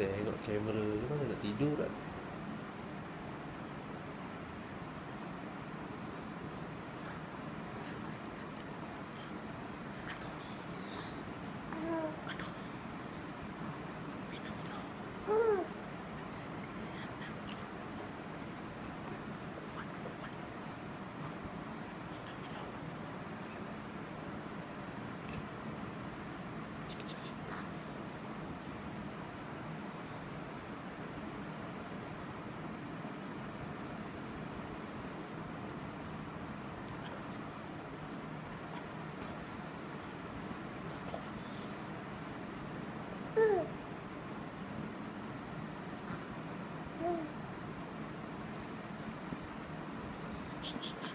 Tengok kamera Mana nak tidur kan sí, sí.